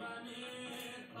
Panikar